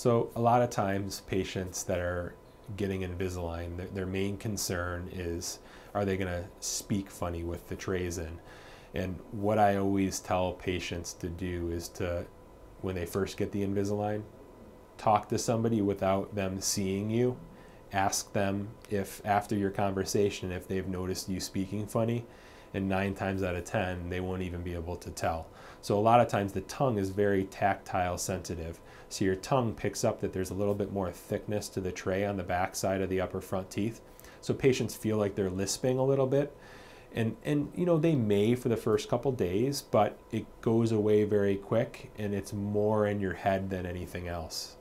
So a lot of times patients that are getting Invisalign, their, their main concern is, are they going to speak funny with the trays in? And what I always tell patients to do is to, when they first get the Invisalign, talk to somebody without them seeing you. Ask them if after your conversation, if they've noticed you speaking funny, and nine times out of ten, they won't even be able to tell. So a lot of times the tongue is very tactile sensitive. So your tongue picks up that there's a little bit more thickness to the tray on the back side of the upper front teeth. So patients feel like they're lisping a little bit. And, and you know, they may for the first couple days, but it goes away very quick and it's more in your head than anything else.